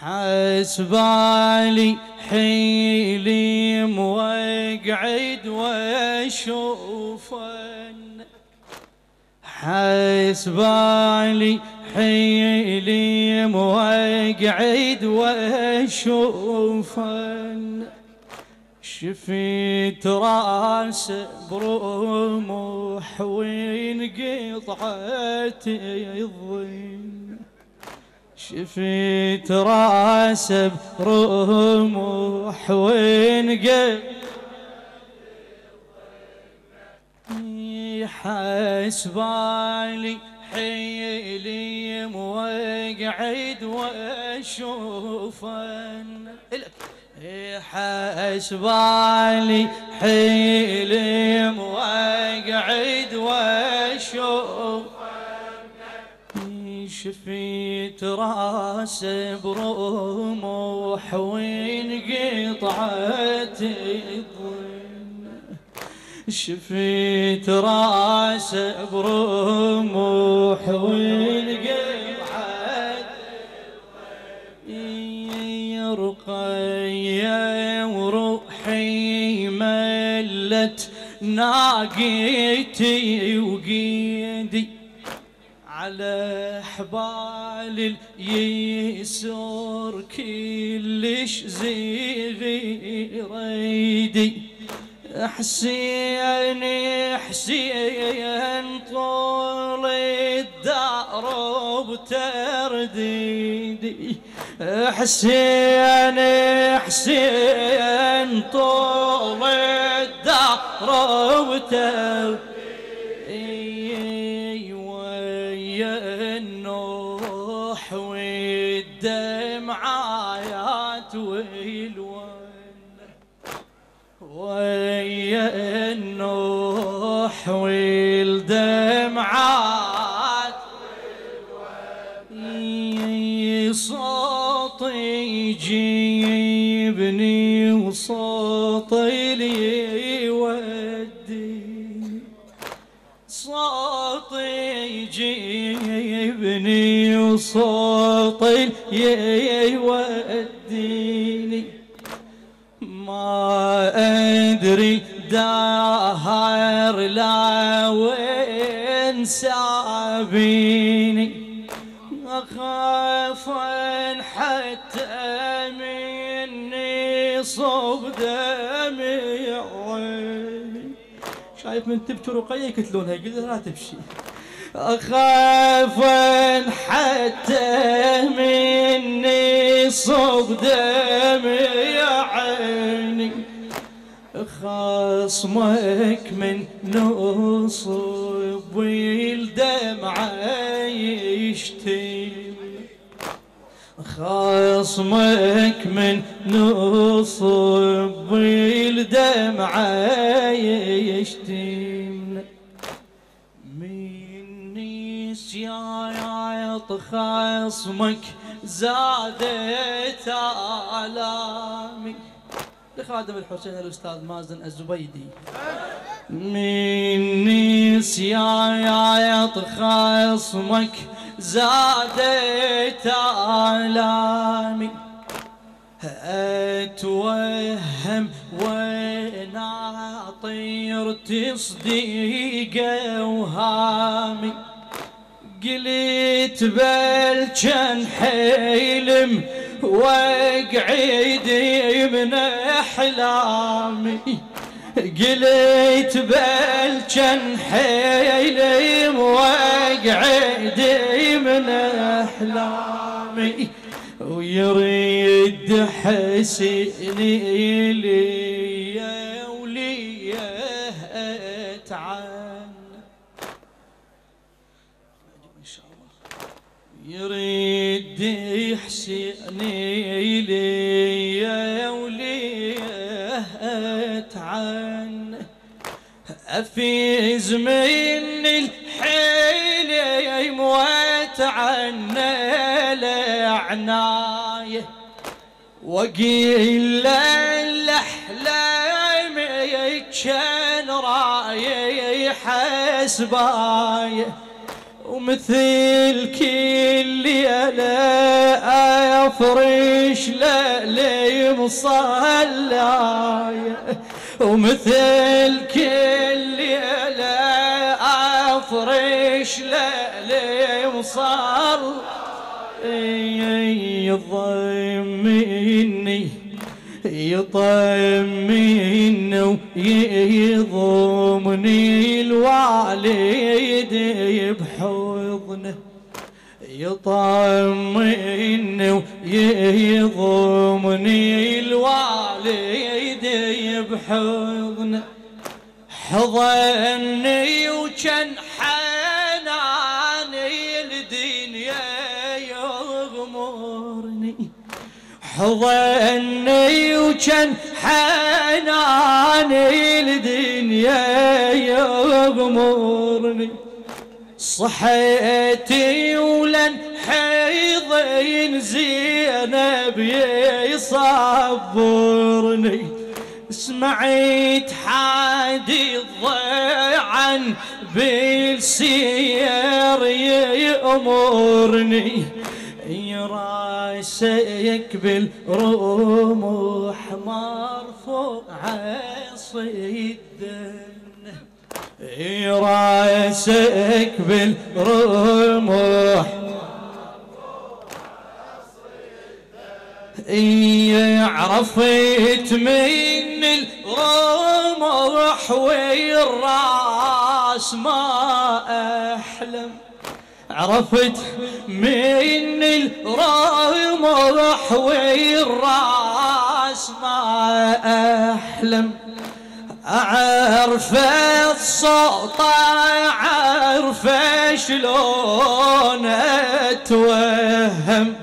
حسبالي حيلي موقعد واشوفن. حسبالي حيلي موقعد واشوفن. شفيت راس برموح وانقطعت الظن شفيت راس برموح وانقطعت حسبالي حيلي موقعد وأشوفن. حسبالي حيلي موقعد واشوف شفيت راس برموح وانقطعت الظن شفيت راس برموح وانقطعت رقية وروحي ملت ناقيتي وقيدي. على حبال اليسر كلش زي ريدي حسين حسين طول الدار بترديدي. حسين حسين طول الدار بترديدي. النوح والدمعات صوت يجيبني وصوت اللي يودي. صوت يجيبني وصوت اللي يوديني. ما أدري داهر لا وين سابيني. أخاف أن حتى مني صوب دمي عيني شايف من تبكي رقية يكتلونها قلت لا تمشي أخاف أن حتى مني صوب دمي عيني خصمك من نصب والدمعة يشتم خصمك من نصب والدمعة يشتم مني سيايط خصمك زادت آلامي لخادم الحسين الأستاذ مازن الزبيدي. مني سيايط خصمك زادت آلامي. أتوهم وين أطير تصديق وهامي. قلت بل كان حلم واقعدي من أحلامي قلت بل كان حلم واقعدي من أحلامي ويريد حسيني لي. يريد يحسني لي ولي اتعن أفيز من الحيل يموت عنا لعنايه وقيل الأحلام كان رايح حسبايه ومثل كل افريد أفرش ليلي مصلاي ومثل كل ليلة أفرش ليلي مصلاي يضمني يطمئن ويضمني الوالد بحضنه يطمئن ويضمني الوالد بحضنه حضني وكان حناني الدنيا يغمرني. حضني وكان حناني الدنيا يغمرني. صحيتي ولن حيضين زينب يصبرني. سمعت حادي الضيعن بالسير يأمرني. راسك بالرموح مرفوع صيدا راسك بالرموح. عرفت من الرمح والرأس ما أحلم. عرفت من الرمح والرأس ما أحلم. أعرف الصوت أعرف شلون أتوهم.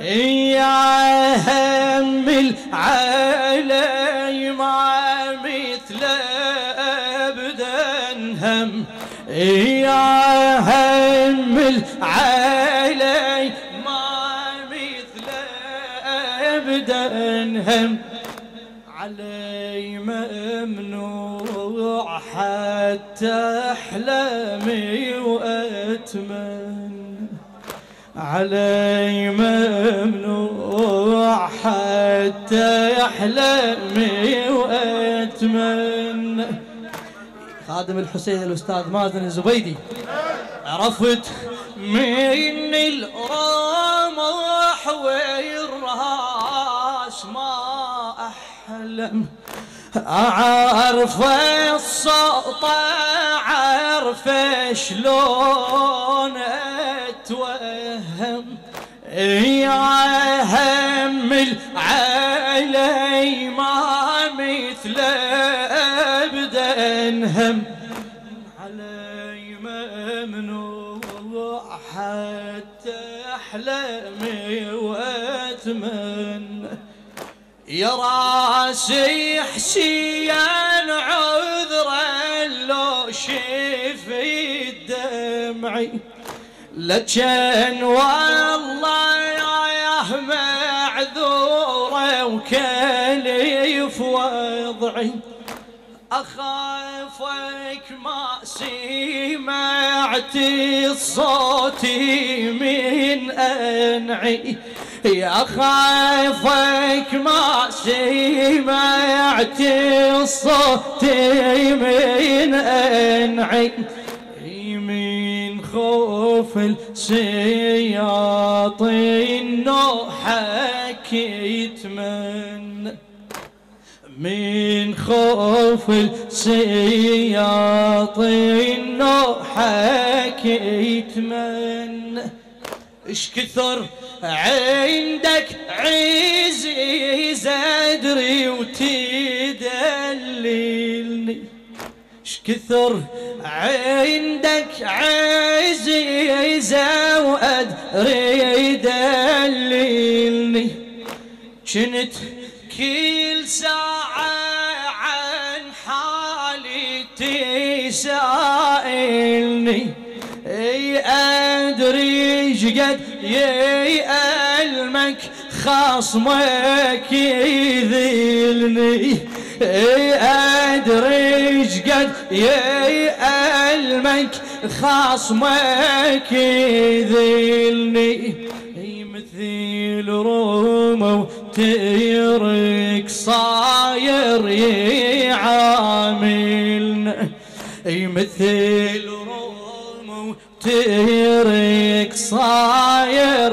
يا هم العلي ما مثل ابدا هم يا هم العلي ما مثل ابدا هم علي ممنوع حتى احلمي واتمنى علي ممنوع حتى يحلمي واتمنى خادم الحسين الأستاذ مازن الزبيدي عرفت من الرمح والراس ما أحلم. أعرف الصوت أعرف شلون أتوهم. يا هم العلي ما مثل أبدا هم علي ممنوع حتى أحلمي وأتمنى. يا راسي حسين عذرا لو شفي دمعي لكن والله يا معذورة وكليف وضعي. أخافك ما سمعت الصوت من أنعي. يا خايفك ما سمعت الصوت من أنعي من خوف السياطين نوحك يتمنى من خوف السياطين نوحك يتمنى اش كثر عندك عزيز أدري وتدللني. اش كثر عندك عزيز وأدري يدللني. كنت كل ساعة عن حالي تسائلني. أي ادري قد يألمك خصمك يذلني. أدري قد يألمك خصمك يذلني. مثل روح روم وترك صاير يعاملنا. مثل روم وترك صاير